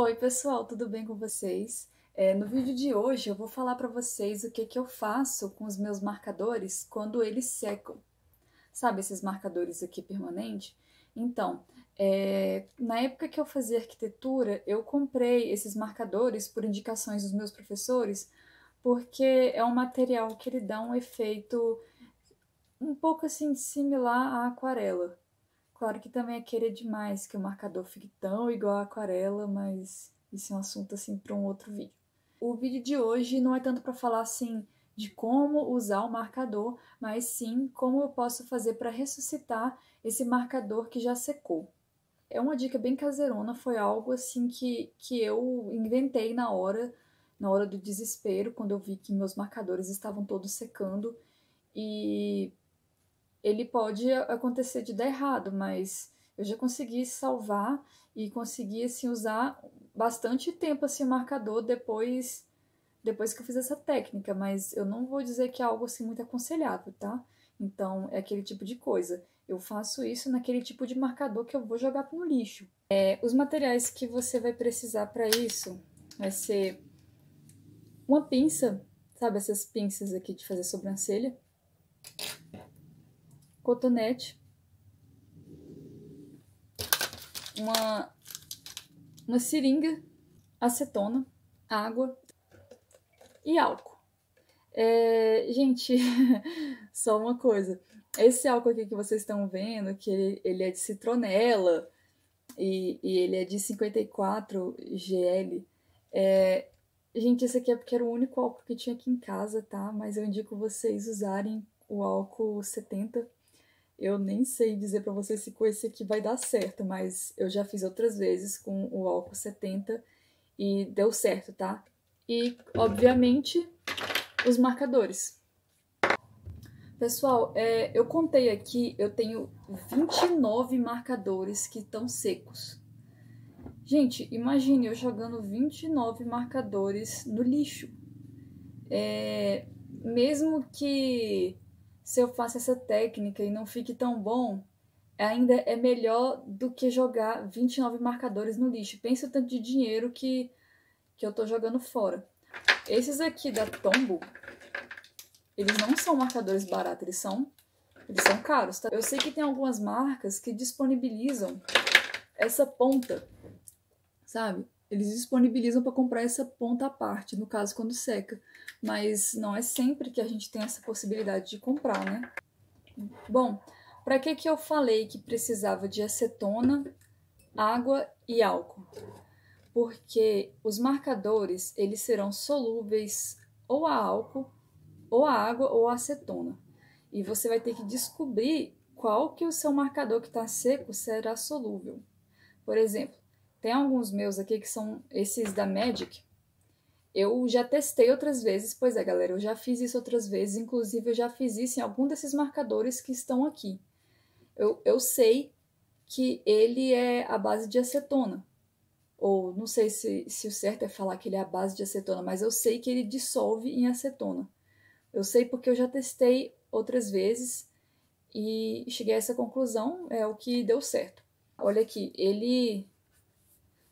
Oi, pessoal, tudo bem com vocês? É, no vídeo de hoje eu vou falar para vocês o que, que eu faço com os meus marcadores quando eles secam. Sabe esses marcadores aqui permanentes? Então, é, na época que eu fazia arquitetura, eu comprei esses marcadores por indicações dos meus professores, porque é um material que ele dá um efeito um pouco assim similar à aquarela. Claro que também é querer demais que o marcador fique tão igual à aquarela, mas isso é um assunto assim para um outro vídeo. O vídeo de hoje não é tanto para falar assim de como usar o marcador, mas sim como eu posso fazer para ressuscitar esse marcador que já secou. É uma dica bem caseirona, foi algo assim que, que eu inventei na hora, na hora do desespero, quando eu vi que meus marcadores estavam todos secando e ele pode acontecer de dar errado, mas eu já consegui salvar e consegui assim usar bastante tempo assim o marcador depois depois que eu fiz essa técnica, mas eu não vou dizer que é algo assim muito aconselhável, tá? Então é aquele tipo de coisa. Eu faço isso naquele tipo de marcador que eu vou jogar no lixo. É, os materiais que você vai precisar para isso vai ser uma pinça, sabe essas pinças aqui de fazer sobrancelha, cotonete, uma, uma seringa, acetona, água e álcool. É, gente, só uma coisa. Esse álcool aqui que vocês estão vendo, que ele, ele é de citronela e, e ele é de 54 GL. É, gente, esse aqui é porque era o único álcool que tinha aqui em casa, tá? Mas eu indico vocês usarem o álcool 70 eu nem sei dizer para vocês se com esse aqui vai dar certo, mas eu já fiz outras vezes com o álcool 70 e deu certo, tá? E, obviamente, os marcadores. Pessoal, é, eu contei aqui, eu tenho 29 marcadores que estão secos. Gente, imagine eu jogando 29 marcadores no lixo. É, mesmo que se eu faço essa técnica e não fique tão bom, ainda é melhor do que jogar 29 marcadores no lixo. Pensa o tanto de dinheiro que, que eu tô jogando fora. Esses aqui da Tombow, eles não são marcadores baratos, eles são, eles são caros, tá? Eu sei que tem algumas marcas que disponibilizam essa ponta, sabe? Eles disponibilizam para comprar essa ponta à parte, no caso quando seca. Mas não é sempre que a gente tem essa possibilidade de comprar, né? Bom, para que, que eu falei que precisava de acetona, água e álcool? Porque os marcadores, eles serão solúveis ou a álcool, ou a água, ou a acetona. E você vai ter que descobrir qual que o seu marcador que está seco será solúvel. Por exemplo, tem alguns meus aqui que são esses da Magic. Eu já testei outras vezes, pois é, galera, eu já fiz isso outras vezes, inclusive eu já fiz isso em algum desses marcadores que estão aqui. Eu, eu sei que ele é a base de acetona, ou não sei se, se o certo é falar que ele é a base de acetona, mas eu sei que ele dissolve em acetona. Eu sei porque eu já testei outras vezes e cheguei a essa conclusão, é o que deu certo. Olha aqui, ele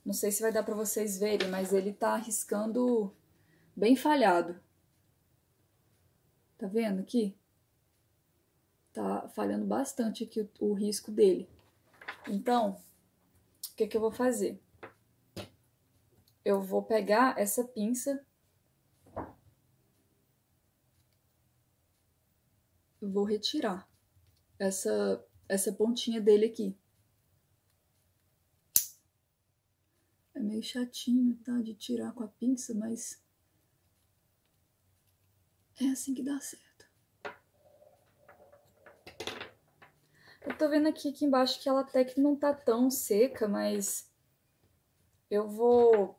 não sei se vai dar para vocês verem, mas ele tá riscando bem falhado. Tá vendo aqui? Tá falhando bastante aqui o, o risco dele. Então, o que, que eu vou fazer? Eu vou pegar essa pinça vou retirar essa, essa pontinha dele aqui. Meio chatinho, tá? De tirar com a pinça, mas é assim que dá certo. Eu tô vendo aqui, aqui embaixo que ela até que não tá tão seca, mas eu vou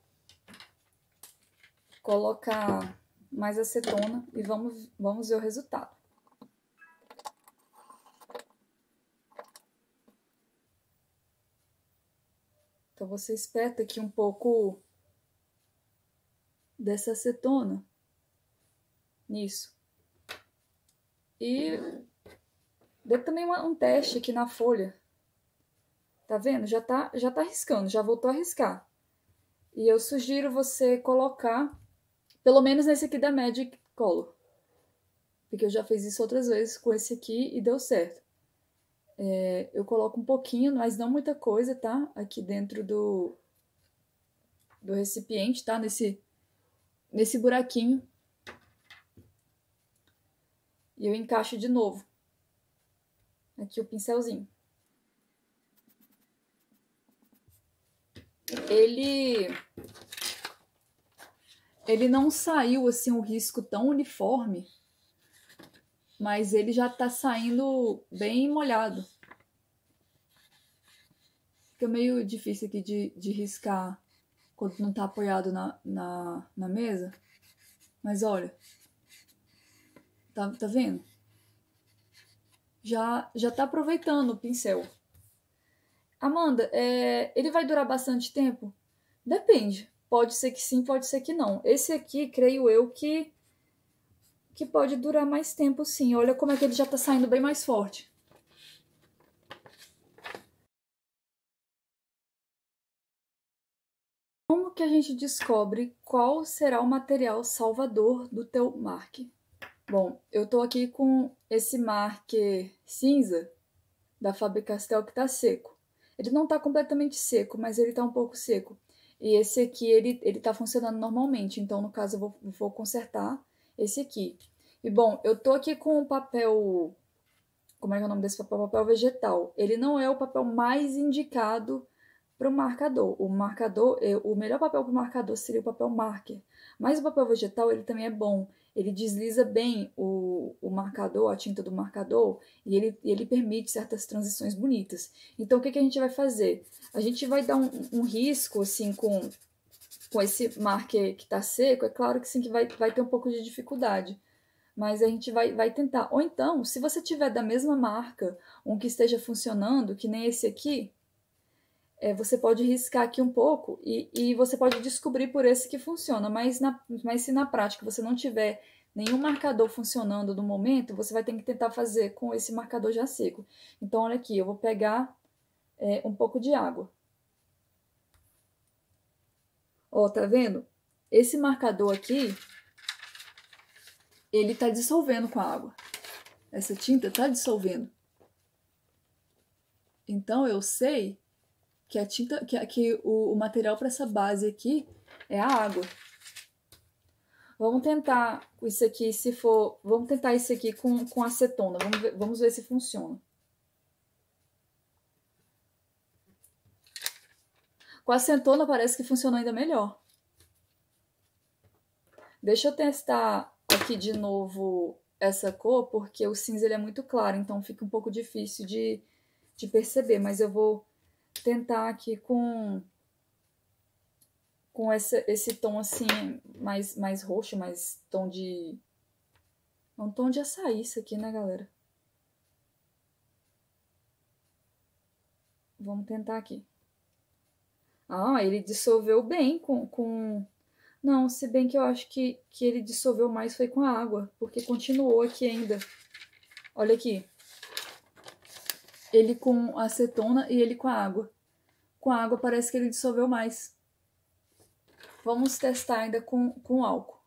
colocar mais acetona e vamos, vamos ver o resultado. Então você espeta aqui um pouco dessa acetona nisso. E dê também uma, um teste aqui na folha. Tá vendo? Já tá, já tá riscando, já voltou a riscar. E eu sugiro você colocar, pelo menos nesse aqui da Magic Color. Porque eu já fiz isso outras vezes com esse aqui e deu certo. É, eu coloco um pouquinho, mas não muita coisa, tá? Aqui dentro do, do recipiente, tá? Nesse, nesse buraquinho. E eu encaixo de novo. Aqui o pincelzinho. Ele ele não saiu assim um risco tão uniforme, mas ele já tá saindo bem molhado. Fica meio difícil aqui de, de riscar quando não tá apoiado na, na, na mesa. Mas olha, tá, tá vendo? Já, já tá aproveitando o pincel. Amanda, é, ele vai durar bastante tempo? Depende. Pode ser que sim, pode ser que não. Esse aqui, creio eu que que pode durar mais tempo sim. Olha como é que ele já tá saindo bem mais forte. Como que a gente descobre qual será o material salvador do teu marque? Bom, eu tô aqui com esse marker cinza da Faber-Castell que tá seco. Ele não tá completamente seco, mas ele tá um pouco seco. E esse aqui, ele, ele tá funcionando normalmente. Então, no caso, eu vou, vou consertar esse aqui. E, bom, eu tô aqui com o papel... Como é que é o nome desse papel? Papel vegetal. Ele não é o papel mais indicado para o marcador. O marcador, é, o melhor papel para o marcador seria o papel marker. Mas o papel vegetal, ele também é bom. Ele desliza bem o, o marcador, a tinta do marcador, e ele, ele permite certas transições bonitas. Então, o que, que a gente vai fazer? A gente vai dar um, um risco, assim, com, com esse marker que está seco. É claro que sim, que vai, vai ter um pouco de dificuldade mas a gente vai, vai tentar. Ou então, se você tiver da mesma marca, um que esteja funcionando, que nem esse aqui, é, você pode riscar aqui um pouco e, e você pode descobrir por esse que funciona. Mas, na, mas se na prática você não tiver nenhum marcador funcionando no momento, você vai ter que tentar fazer com esse marcador já seco. Então, olha aqui, eu vou pegar é, um pouco de água. Ó, tá vendo? Esse marcador aqui, ele está dissolvendo com a água. Essa tinta está dissolvendo. Então eu sei que a tinta, que, que o, o material para essa base aqui é a água. Vamos tentar isso aqui, se for, vamos tentar isso aqui com, com acetona. Vamos ver, vamos ver se funciona. Com acetona parece que funcionou ainda melhor. Deixa eu testar aqui de novo essa cor, porque o cinza ele é muito claro, então fica um pouco difícil de, de perceber, mas eu vou tentar aqui com com essa, esse tom assim, mais, mais roxo, mais tom de... É um tom de açaí isso aqui, né, galera? Vamos tentar aqui. Ah, ele dissolveu bem com, com não, se bem que eu acho que, que ele dissolveu mais foi com a água, porque continuou aqui ainda. Olha aqui. Ele com acetona e ele com a água. Com a água parece que ele dissolveu mais. Vamos testar ainda com, com álcool.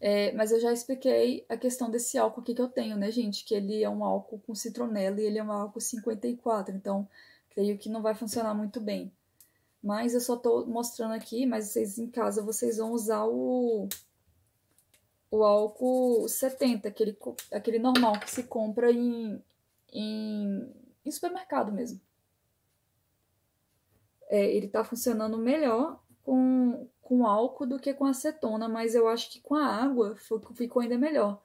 É, mas eu já expliquei a questão desse álcool aqui que eu tenho, né, gente? Que ele é um álcool com citronela e ele é um álcool 54, então creio que não vai funcionar muito bem. Mas eu só tô mostrando aqui, mas vocês em casa vocês vão usar o, o álcool 70, aquele, aquele normal que se compra em, em, em supermercado mesmo. É, ele tá funcionando melhor com, com álcool do que com acetona, mas eu acho que com a água ficou ainda melhor.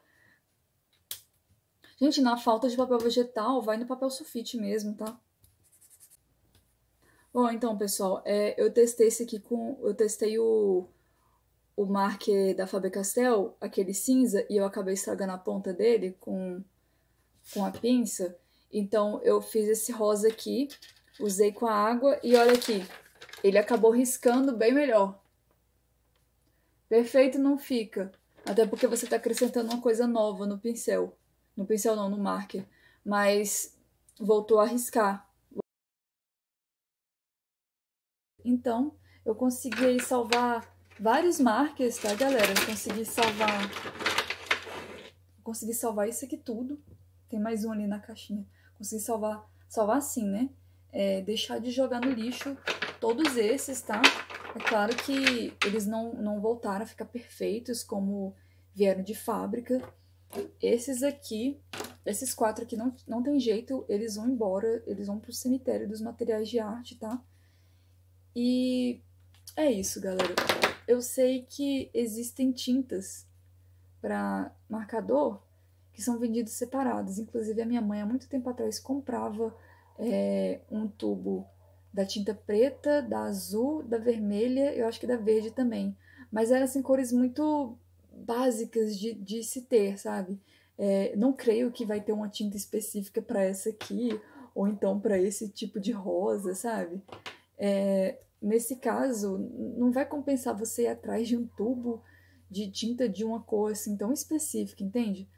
Gente, na falta de papel vegetal, vai no papel sulfite mesmo, tá? Bom, então, pessoal, é, eu testei esse aqui com. Eu testei o, o marker da Faber-Castell, aquele cinza, e eu acabei estragando a ponta dele com, com a pinça. Então, eu fiz esse rosa aqui, usei com a água, e olha aqui, ele acabou riscando bem melhor. Perfeito não fica, até porque você está acrescentando uma coisa nova no pincel. No pincel não, no marker. Mas voltou a riscar. Então, Eu consegui salvar vários markers, tá, galera? Eu consegui salvar... Consegui salvar isso aqui tudo. Tem mais um ali na caixinha. Consegui salvar, salvar assim, né? É, deixar de jogar no lixo todos esses, tá? É claro que eles não, não voltaram a ficar perfeitos como vieram de fábrica. Esses aqui, esses quatro aqui não, não tem jeito, eles vão embora, eles vão pro cemitério dos materiais de arte, tá? E é isso, galera. Eu sei que existem tintas para marcador que são vendidos separados. Inclusive, a minha mãe, há muito tempo atrás, comprava é, um tubo da tinta preta, da azul, da vermelha, eu acho que da verde também. Mas eram assim, cores muito básicas de, de se ter, sabe? É, não creio que vai ter uma tinta específica para essa aqui, ou então para esse tipo de rosa, sabe? É, nesse caso, não vai compensar você ir atrás de um tubo de tinta de uma cor assim tão específica, entende?